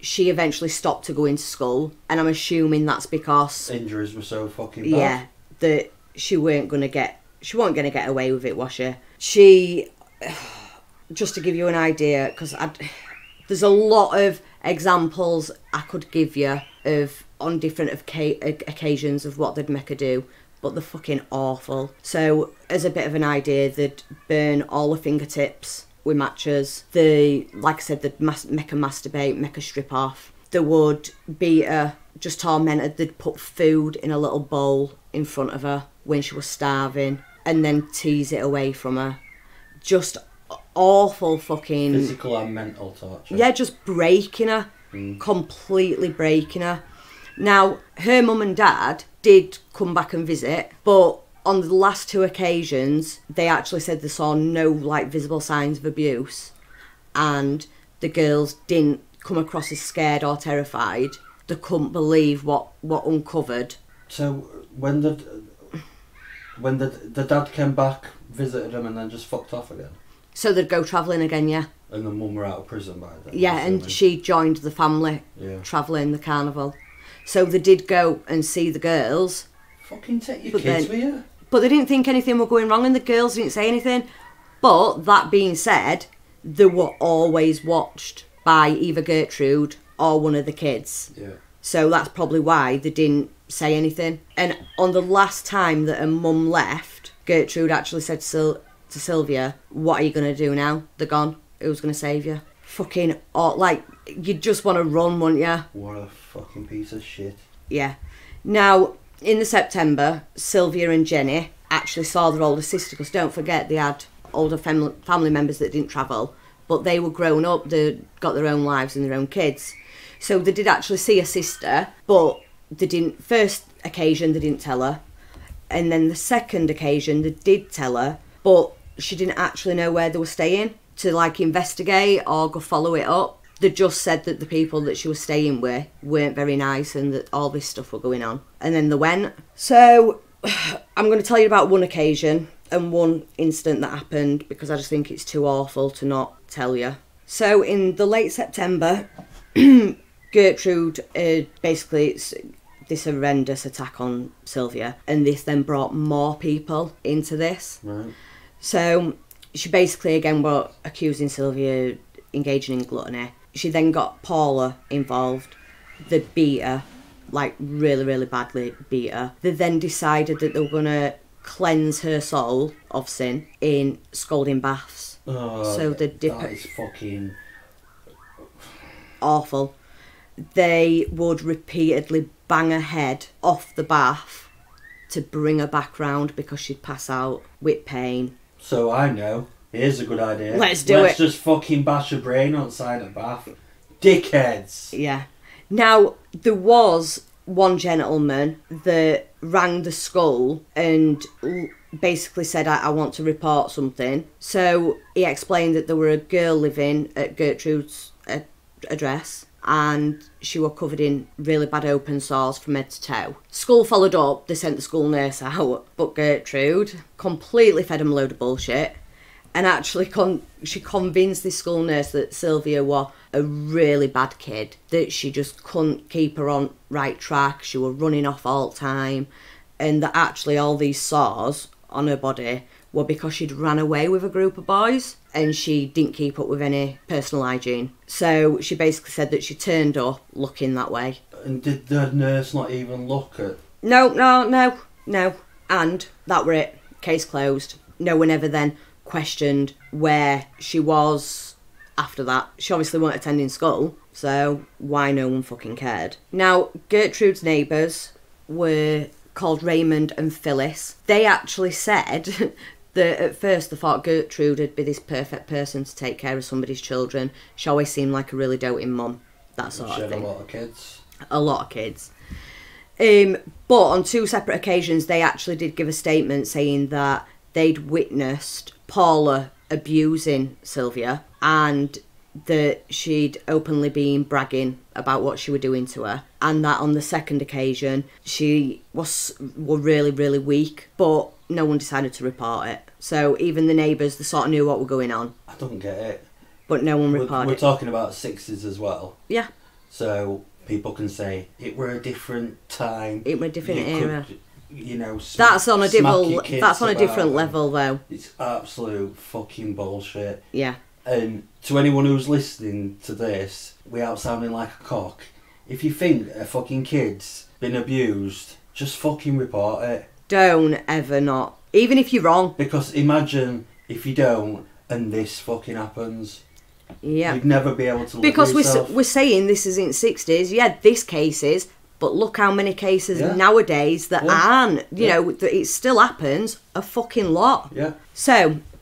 she eventually stopped to go into school, and I'm assuming that's because Injuries were so fucking bad. yeah, that she weren't gonna get she wasn't gonna get away with it, was she? She, [sighs] just to give you an idea, because [sighs] there's a lot of examples I could give you of on different occa- occasions of what they'd make her do, but they're fucking awful. So, as a bit of an idea, they'd burn all her fingertips with matches. They, like I said, they'd mas- make her masturbate, make her strip off. They would beat her, just torment her. They'd put food in a little bowl in front of her when she was starving, and then tease it away from her. Just awful fucking. Physical and mental torture. Yeah, just breaking her, Mm. completely breaking her. Now, her mum and dad did come back and visit, but on the last two occasions, they actually said they saw no like visible signs of abuse, and the girls didn't come across as scared or terrified. They couldn't believe what what uncovered. So when the when the the dad came back, visited him, and then just fucked off again, So they'd go travelling again, yeah. and the mum were out of prison by then. Yeah, and she joined the family Yeah. travelling the carnival. So they did go and see the girls, Fucking take your But kids then- with you. but they didn't think anything were going wrong and the girls didn't say anything. But that being said, they were always watched by either Gertrude or one of the kids. Yeah. So that's probably why they didn't say anything. And on the last time that her mum left, Gertrude actually said to, Sil- to Sylvia, What are you going to do now? They're gone. Who's going to save you? Fucking, aw- like, you just want to run, won't you? What a fucking piece of shit. Yeah. Now, in the September, Sylvia and Jenny actually saw their older sister because don't forget they had older family family members that didn't travel, but they were grown up. They got their own lives and their own kids, so they did actually see a sister, but they didn't. First occasion they didn't tell her, and then the second occasion they did tell her, but she didn't actually know where they were staying to like investigate or go follow it up. They just said that the people that she was staying with weren't very nice and that all this stuff were going on. And then they went. So [sighs] I'm going to tell you about one occasion and one incident that happened because I just think it's too awful to not tell you. So in the late September, [clears throat] Gertrude uh, basically it's this horrendous attack on Sylvia, and this then brought more people into this. Right. So she basically again were accusing Sylvia engaging in gluttony. She then got Paula involved. They beat her, like really, really badly beat her. They then decided that they were gonna cleanse her soul of sin in scalding baths. Oh, So the dip- that is fucking Awful. They would repeatedly bang her head off the bath to bring her back round because she'd pass out with pain. So I know. Here's a good idea. Let's do Let's it. just fucking bash a brain outside a bath. Dickheads. Yeah. Now, there was one gentleman that rang the school and basically said, I, I want to report something. So he explained that there were a girl living at Gertrude's uh, address and she was covered in really bad open sores from head to toe. School followed up, they sent the school nurse out, but Gertrude completely fed him a load of bullshit and actually con- she convinced this school nurse that Sylvia was a really bad kid, that she just couldn't keep her on right track, she was running off all the time, and that actually all these sores on her body were because she'd ran away with a group of boys and she didn't keep up with any personal hygiene. So she basically said that she turned up looking that way. And did the nurse not even look at? No, no, no, no. And that were it. Case closed. No one ever then questioned where she was after that. She obviously weren't attending school, so why no one fucking cared? Now, Gertrude's neighbours were called Raymond and Phyllis. They actually said [laughs] that at first they thought Gertrude would be this perfect person to take care of somebody's children. She always seemed like a really doting mum. That sort She of had a lot of kids. a lot of kids. Um, but on two separate occasions, they actually did give a statement saying that they'd witnessed Paula abusing Sylvia and that she'd openly been bragging about what she were doing to her. And that on the second occasion she was were really really weak but no one decided to report it. So even the neighbours they sort of knew what were going on. I don't get it. but no one We're, reported we're talking about sixties as well, yeah. So people can say it were a different time. it were a different You could, era you know, sm- that's on a different that's on a different them. level though It's absolute fucking bullshit. yeah And to anyone who's listening to this, without sounding like a cock, if you think a fucking kid's been abused, just fucking report it. don't ever not even if you're wrong Because imagine if you don't and this fucking happens. yeah You'd never be able to because we're, s- we're saying this is in 60s yeah this cases but look how many cases Yeah. nowadays that Yeah. aren't you know that it still happens a fucking lot Yeah. so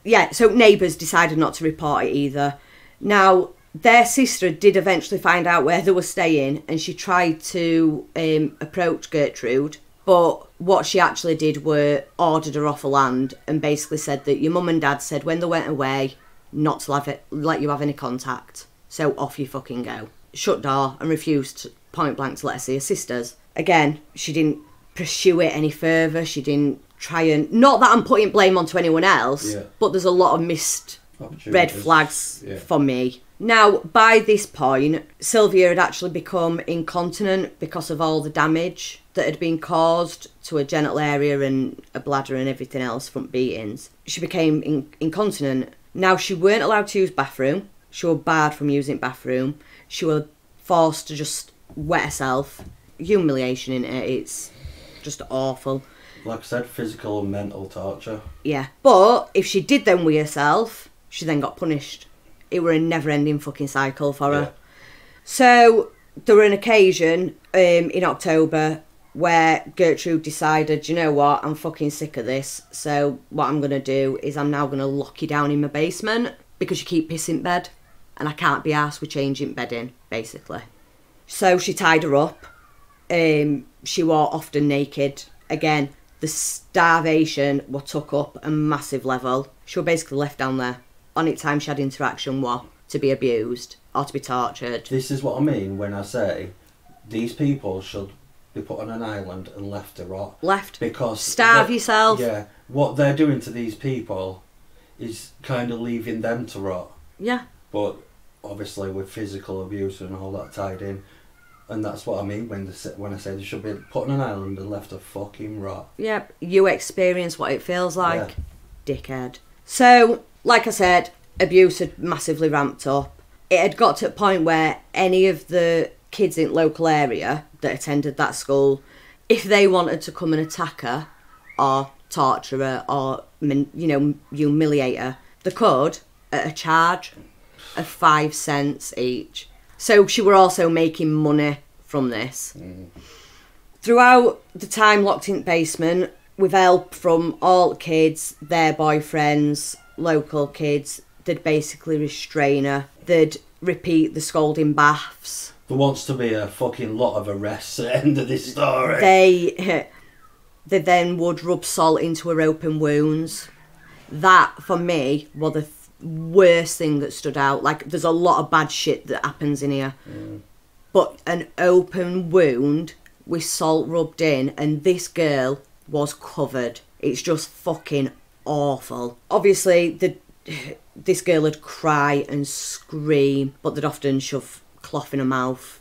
yeah so neighbours decided not to report it either now their sister did eventually find out where they were staying and she tried to um, approach gertrude but what she actually did were ordered her off a land and basically said that your mum and dad said when they went away not to have it, let you have any contact so off you fucking go shut door and refused point blank to let her see her sisters again she didn't pursue it any further she didn't try and not that i'm putting blame onto anyone else Yeah. but there's a lot of missed red flags Yeah. for me. Now, by this point, Sylvia had actually become incontinent because of all the damage that had been caused to her genital area and a bladder and everything else from beatings. She became in- incontinent. Now, she weren't allowed to use bathroom. She was barred from using bathroom. She was forced to just wet herself. Humiliation in it. It's just awful. Like I said, physical and mental torture. Yeah. But if she did then with herself, she then got punished. It were a never ending fucking cycle for her. Yeah. So there were an occasion um, in October where Gertrude decided, you know what, I'm fucking sick of this. So what I'm gonna do is I'm now gonna lock you down in my basement because you keep pissing bed, and I can't be asked with changing bedding, basically. So she tied her up. Um, she wore often naked. Again, the starvation were took up a massive level. She was basically left down there. Only time she had interaction was to be abused or to be tortured. This is what I mean when I say these people should be put on an island and left to rot. Left. Because Starve they- yourself. Yeah, what they're doing to these people is kind of leaving them to rot. Yeah. But obviously with physical abuse and all that tied in, and that's what I mean when they when I say they should be put on an island and left to fucking rot. Yep. You experience what it feels like. Dickhead. So, like I said, abuse had massively ramped up. It had got to a point where any of the kids in local area that attended that school, if they wanted to come and attack her or torture her or you know humiliate her, they could at a charge of five cents each. So she were also making money from this. Mm. Throughout the time locked in the basement, with help from all kids, their boyfriends, local kids, they'd basically restrain her. They'd repeat the scolding baths. There wants to be a fucking lot of arrests at the end of this story. They, [laughs] they then would rub salt into her open wounds. That, for me, was the th- worst thing that stood out. Like, there's a lot of bad shit that happens in here. But an open wound with salt rubbed in, and this girl was covered. It's just fucking awful. Obviously, the this girl would cry and scream, but they'd often shove cloth in her mouth,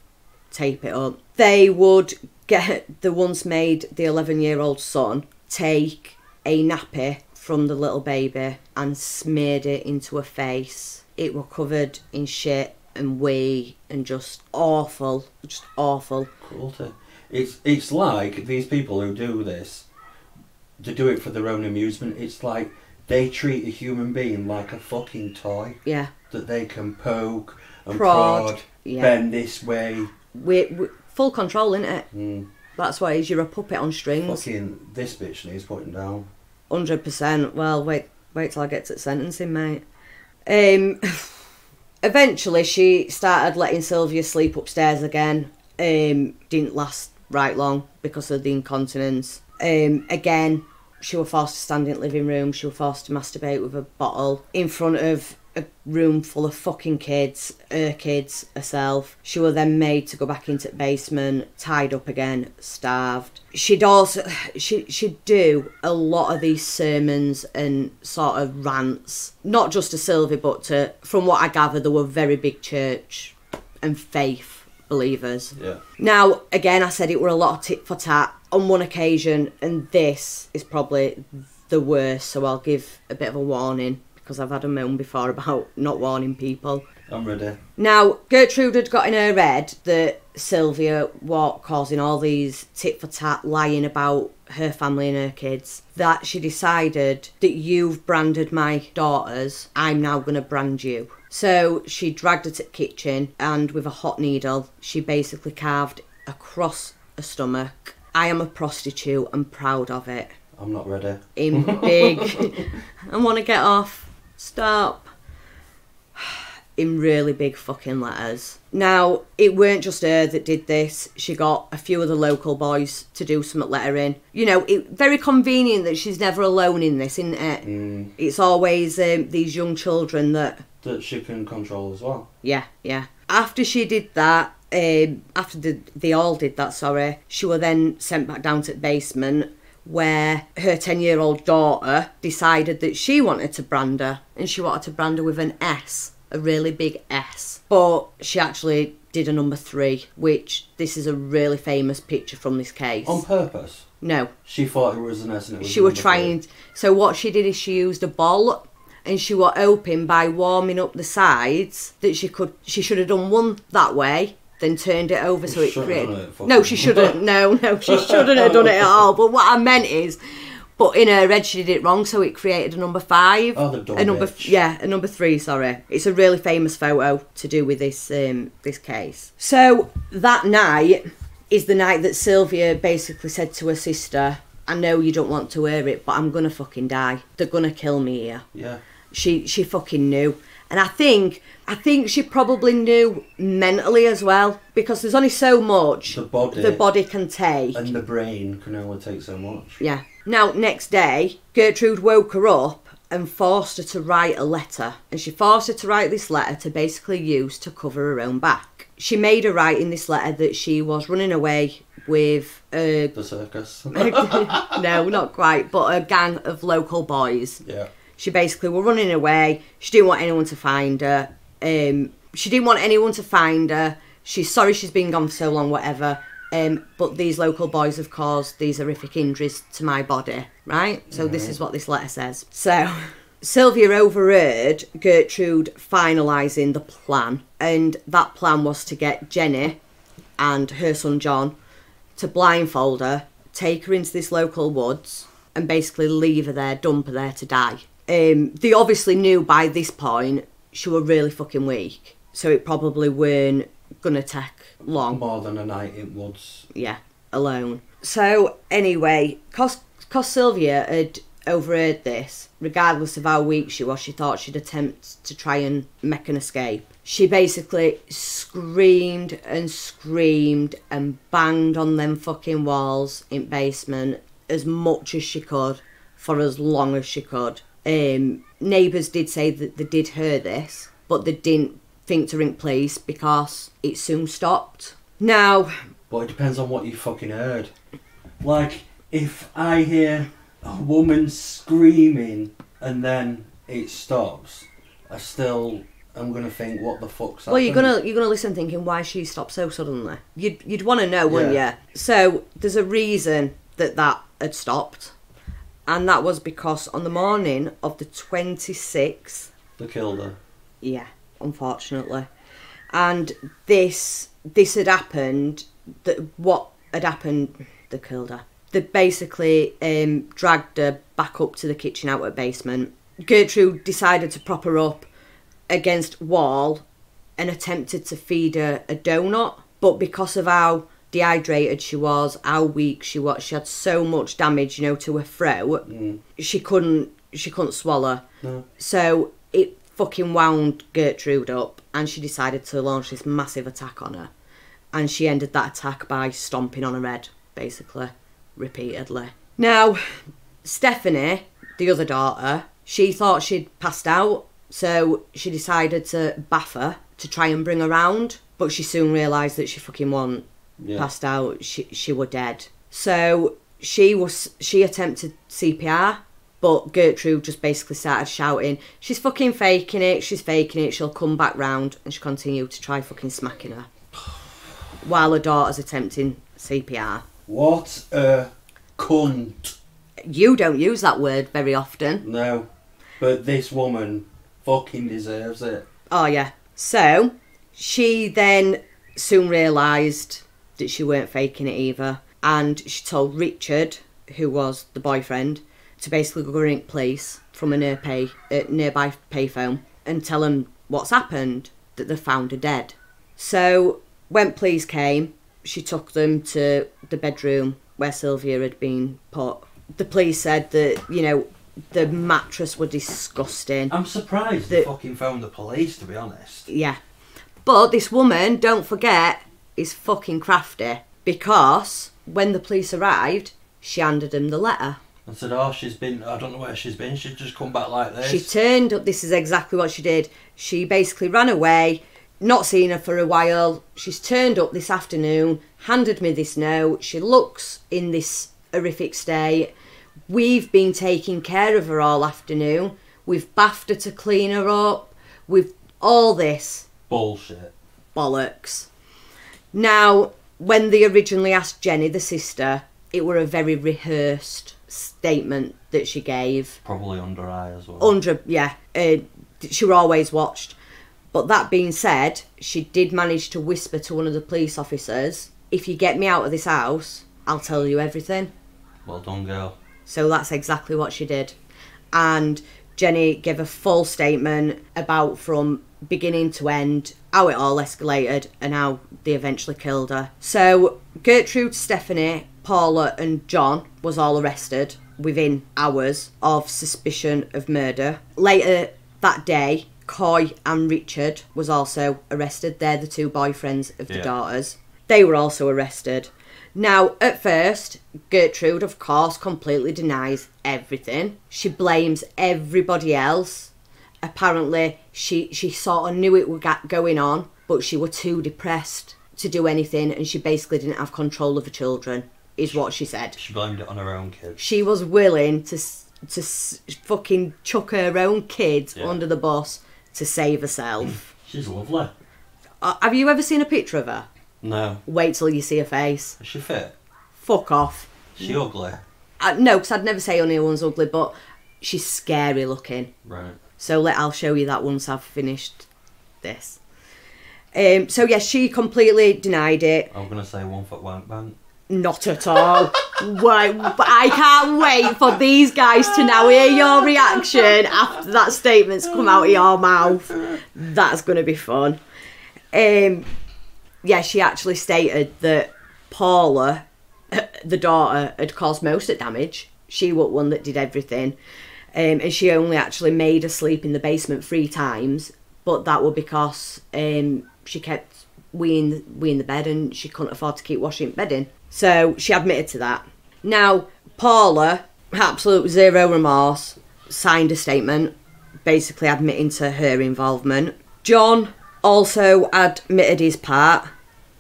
tape it up. They would get the once made the 11 year old son take a nappy from the little baby and smeared it into her face. It were covered in shit and wee and just awful, just awful. Cruelty. It's it's like these people who do this, they do it for their own amusement. It's like they treat a human being like a fucking toy Yeah, that they can poke and Prod, prod, yeah. bend this way. we, we full control, innit it? Mm, That's why it is. You're a puppet on strings. fucking this bitch needs putting down. Hundred percent. Well, wait, wait till I get to sentencing, mate. Um, [laughs] eventually, she started letting Sylvia sleep upstairs again. Um, didn't last right long because of the incontinence. Um, again, she was forced to stand in the living room. She was forced to masturbate with a bottle in front of a room full of fucking kids, her kids, herself. She was then made to go back into the basement, tied up again, starved. She'd also [sighs] she she'd do a lot of these sermons and sort of rants, not just to Sylvie, but to from what I gather, there were very big church and faith believers. Yeah. Now, again, I said it were a lot of tit for tat on one occasion, and this is probably the worst, so I'll give a bit of a warning because I've had a moan before about not warning people. I'm ready. Now, Gertrude had got in her head that Sylvia was causing all these tit for tat lying about her family and her kids, that she decided that you've branded my daughters, I'm now going to brand you. So she dragged her to the kitchen and with a hot needle, she basically carved across her stomach. I am a prostitute, I'm proud of it. I'm not ready. In [laughs] big, I want to get off. Stop in really big fucking letters. Now, it weren't just her that did this. She got a few of the local boys to do some lettering. You know, it very convenient that she's never alone in this, isn't it? Mm, It's always um, these young children that, that she can control as well. yeah, yeah. After she did that, um, after the, they all did that, sorry, she was then sent back down to the basement where her 10 year old daughter decided that she wanted to brand her and she wanted to brand her with an S, a really big S. But she actually did a number three, which this is a really famous picture from this case. On purpose. no, She thought it was an S and it was she was trying. So what she did is she used a ball, and she was hoping by warming up the sides that she could. She should have done one that way, then turned it over so it created. done it, fucking- no, she shouldn't. No, no, she [laughs] shouldn't have done it at all. But what I meant is. But in her head, she did it wrong, so it created a number five. Oh, a number, bitch. yeah, a number three. Sorry, it's a really famous photo to do with this um, this case. So that night is the night that Sylvia basically said to her sister, "I know you don't want to hear it, but I'm gonna fucking die. They're gonna kill me here." Yeah. She she fucking knew, and I think I think she probably knew mentally as well because there's only so much The body. the body can take. And the brain can only take so much. Yeah. Now, next day, Gertrude woke her up and forced her to write a letter. And she forced her to write this letter to basically use to cover her own back. She made her write in this letter that she was running away with a. The circus. [laughs] no, not quite, but a gang of local boys. yeah. She basically were running away. She didn't want anyone to find her. Um, she didn't want anyone to find her. She's sorry she's been gone for so long, whatever. Um, but these local boys have caused these horrific injuries to my body, right? So this is what this letter says. So Sylvia overheard Gertrude finalising the plan, and that plan was to get Jenny and her son John to blindfold her, take her into this local woods, and basically leave her there, dump her there to die. Um, they obviously knew by this point she was really fucking weak, so it probably weren't gonna take long More than a night in woods. yeah, alone. So anyway, cause, cause Sylvia had overheard this, regardless of how weak she was, she thought she'd attempt to try and make an escape. She basically screamed and screamed and banged on them fucking walls in basement as much as she could for as long as she could. Um, neighbours did say that they did hear this, but they didn't think to ring police because it soon stopped. Now, But it depends on what you fucking heard. Like, if I hear a woman screaming and then it stops, I still am gonna think, what the fuck's Well, you're gonna you're gonna listen thinking why she stopped so suddenly. You'd you'd want to know, wouldn't Yeah. you? So there's a reason that that had stopped, And that was because on the morning of the 26th, They killed her. yeah, unfortunately. And this this had happened that what had happened they killed her. They basically um, dragged her back up to the kitchen out at basement. Gertrude decided to prop her up against wall and attempted to feed her a donut, but because of how dehydrated she was, how weak she was, she had so much damage, you know, to her throat. Mm. She couldn't she couldn't swallow. No. So it fucking wound Gertrude up and she decided to launch this massive attack on her. And she ended that attack by stomping on her head, basically, repeatedly. Now, Stephanie, the other daughter, she thought she'd passed out, so she decided to bath her to try and bring her round. But she soon realised that she fucking wasn't Yeah. passed out. She she were dead. So she was she attempted CPR, but Gertrude just basically started shouting, "She's fucking faking it. She's faking it. She'll come back round." And she continued to try fucking smacking her, [sighs] while her daughter's attempting CPR. What a cunt. You don't use that word very often. No. But this woman fucking deserves it. Oh yeah. So she then soon realised that she weren't faking it either, and she told Richard, who was the boyfriend, to basically go ring police from a near pay, uh, nearby payphone and tell them what's happened, that they found her dead. So when police came, she took them to the bedroom where Sylvia had been put. The police said that you know the mattress were disgusting. I'm surprised they fucking found the police, to be honest. Yeah. But this woman, don't forget, is fucking crafty because when the police arrived, she handed him the letter. And said, oh, she's been, I don't know where she's been, she's just come back like this. She turned up, this is exactly what she did. She basically ran away, not seen her for a while. She's turned up this afternoon, handed me this note. She looks in this horrific state. We've been taking care of her all afternoon. We've bathed her to clean her up. We've all this. Bullshit. bollocks. Now, when they originally asked Jenny, the sister, it were a very rehearsed statement that she gave. Probably under eye as well. Under, yeah, uh, she were always watched. But that being said, she did manage to whisper to one of the police officers, "If you get me out of this house, I'll tell you everything." well done, girl. So that's exactly what she did. And Jenny gave a full statement about from beginning to end how it all escalated and how they eventually killed her. So Gertrude, Stephanie, Paula, and John was all arrested within hours of suspicion of murder. Later that day, Coy and Richard was also arrested. They're the two boyfriends of the Yeah. daughters. They were also arrested. Now, at first, Gertrude, of course, completely denies everything. She blames everybody else. Apparently, she she sort of knew it was going on, but she was too depressed to do anything, and she basically didn't have control of the children. Is what she said. She blamed it on her own kids. She was willing to to fucking chuck her own kids Yeah. under the bus to save herself. [laughs] She's lovely. uh, have you ever seen a picture of her? No. Wait till you see her face. Is she fit? Fuck off. Is she ugly? Uh, no, because I'd never say anyone's ugly, but she's scary looking. Right. So let I'll show you that once I've finished this. Um, so yes, she completely denied it. I'm gonna say one foot wank bank. Not at all. [laughs] Wait, but I can't wait for these guys to now hear your reaction after that statement's come out of your mouth. That's going to be fun. Um, yeah, she actually stated that Paula, [laughs] the daughter, had caused most of the damage. She was one that did everything. Um, and she only actually made her sleep in the basement three times, but that was because um, she kept we in the bed and she couldn't afford to keep washing bedding. So she admitted to that. Now, Paula, absolute zero remorse, signed a statement basically admitting to her involvement. John also admitted his part,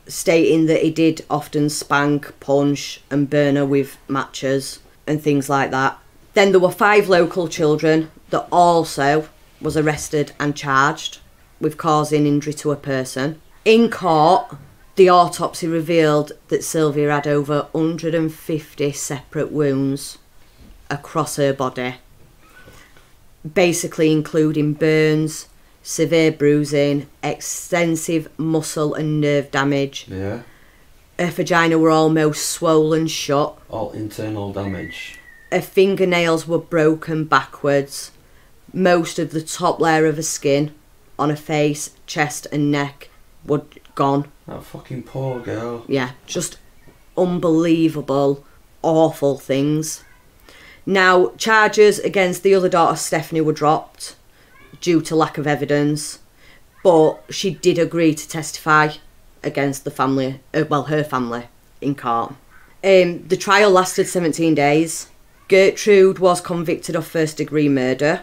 stating that he did often spank, punch, and burn her with matches and things like that. Then there were five local children that also was arrested and charged with causing injury to a person. In court, the autopsy revealed that Sylvia had over 150 separate wounds across her body, basically including burns, severe bruising, extensive muscle and nerve damage. Yeah. Her vagina were almost swollen shut. All internal damage. Her fingernails were broken backwards. Most of the top layer of her skin on her face, chest, and neck were gone. That fucking poor girl. Yeah, just unbelievable, awful things. Now, charges against the other daughter, Stephanie, were dropped due to lack of evidence, but she did agree to testify against the family, uh, well, her family, in court. Um, the trial lasted 17 days. Gertrude was convicted of first degree murder.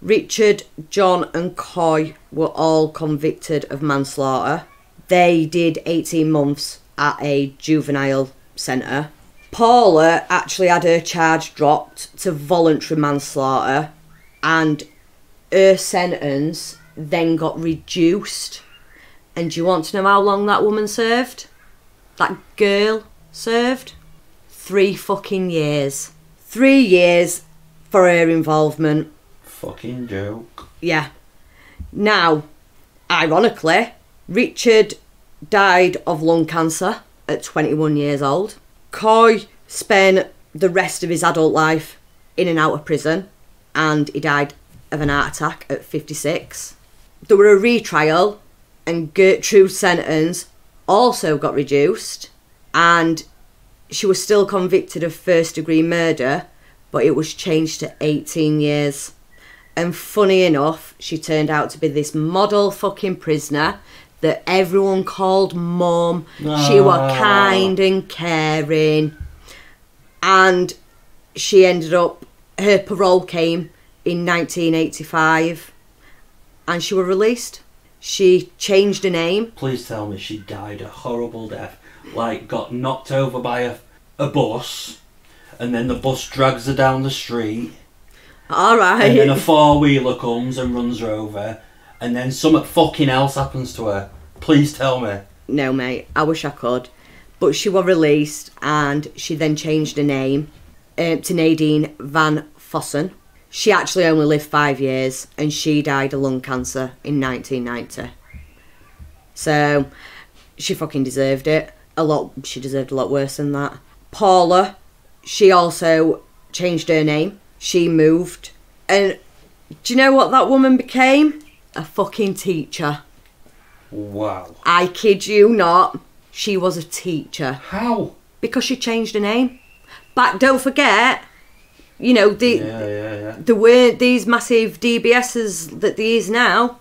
Richard, John, and Coy were all convicted of manslaughter. They did 18 months at a juvenile centre. Paula actually had her charge dropped to voluntary manslaughter and her sentence then got reduced. And do you want to know how long that woman served? That girl served? Three fucking years. Three years for her involvement. Fucking joke. Yeah. Now, ironically, Richard died of lung cancer at 21 years old. Coy spent the rest of his adult life in and out of prison and he died of an heart attack at 56. There were a retrial and Gertrude's sentence also got reduced and she was still convicted of first degree murder but it was changed to 18 years. And funny enough, she turned out to be this model fucking prisoner that everyone called mum. She were Ah. kind and caring. And she ended up, her parole came in 1985 and she were released. She changed her name. Please tell me she died a horrible death. Like, got knocked over by a, a bus, and then the bus drags her down the street, All right. and then a four wheeler comes and runs her over, and then something fucking else happens to her. Please tell me. No, mate, I wish I could. But she was released and she then changed her name um, to Nadine Van Fossan. She actually only lived five years and she died of lung cancer in 1990. So she fucking deserved it. A lot, she deserved a lot worse than that. Paula, she also changed her name. She moved. And do you know what that woman became? A fucking teacher. Wow. I kid you not. She was a teacher How? because she changed her name. But don't forget, you know, the Yeah, yeah, yeah. there weren't these massive DBSs that there is now.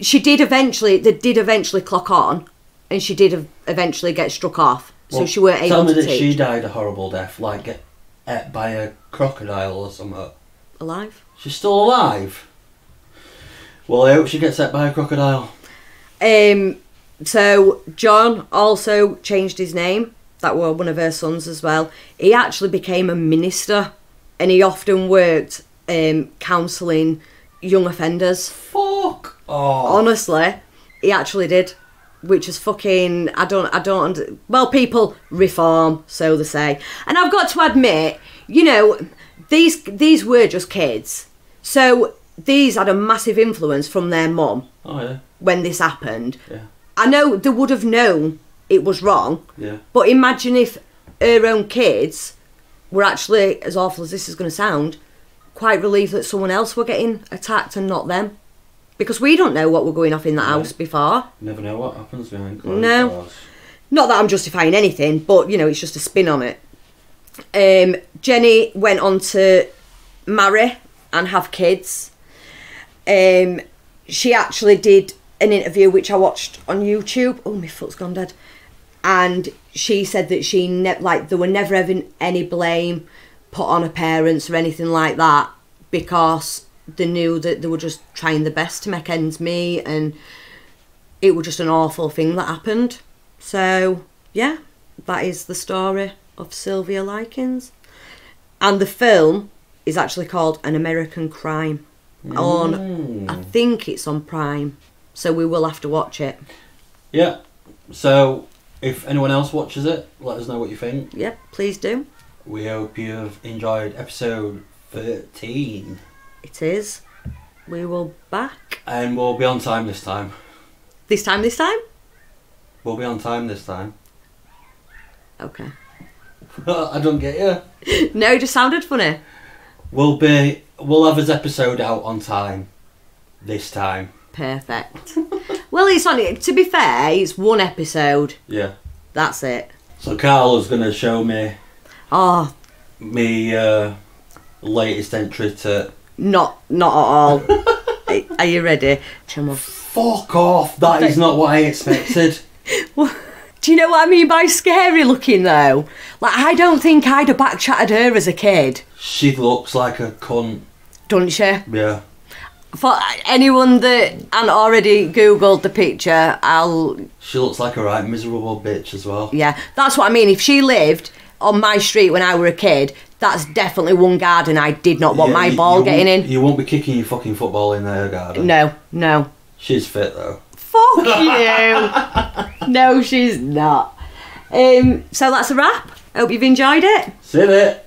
She did eventually, they did eventually clock on, and she did eventually get struck off. So Well, she weren't able to. Tell me that teach. she died a horrible death, like get ate by a crocodile or something. Alive. She's still alive. Well, I hope she gets ate by a crocodile. Um, so John also changed his name. That were one of her sons as well. He actually became a minister, and he often worked um, counselling young offenders. Fuck. Oh. Honestly, he actually did, which is fucking. I don't. I don't. Well, people reform, so they say, and I've got to admit, you know, these these were just kids, so these had a massive influence from their mum Oh yeah. when this happened. Yeah. I know they would have known it was wrong, Yeah. but imagine if her own kids were actually, as awful as this is going to sound, quite relieved that someone else were getting attacked and not them. Because we don't know what were going off in that house before. Never know what happens behind closed No. doors. Not that I'm justifying anything, but you know, it's just a spin on it. Um, Jenny went on to marry and have kids. Um, she actually did an interview which I watched on YouTube. Oh, my foot's gone dead. And she said that she ne- like there were never ever any blame put on her parents or anything like that because they knew that they were just trying the best to make ends meet and it was just an awful thing that happened. So, yeah, that is the story of Sylvia Likens. And the film is actually called An American Crime. On, I mm. think it's on Prime, so we will have to watch it. Yeah. So, if anyone else watches it, let us know what you think. Yep, please do. We hope you've enjoyed episode 13. It is. We will back And we'll be on time this time. this time. This time. We'll be on time this time. Okay. [laughs] I don't get you. [laughs] No, it just sounded funny. We'll be. We'll have his episode out on time. This time. Perfect. [laughs] well, it's only to be fair, it's one episode. Yeah. That's it. So Carla's gonna show me Oh, me uh, latest entry to. Not not at all. [laughs] Are- you ready? Come on. Fuck off! That is not what I expected. [laughs] Do you know what I mean by scary looking though? Like I don't think I'd have backchatted her as a kid, she looks like a cunt. don't she? Yeah. For anyone that hadn't already googled the picture, I'll She looks like a right miserable bitch as well. yeah. That's what I mean. If she lived on my street when I were a kid, that's definitely one garden I did not want Yeah, my you- ball you getting in. You won't be kicking your fucking football in their garden. No, no. She's fit though. Fuck [laughs] you. no, she's not. Um, so that's a wrap. Hope you've enjoyed it. See it.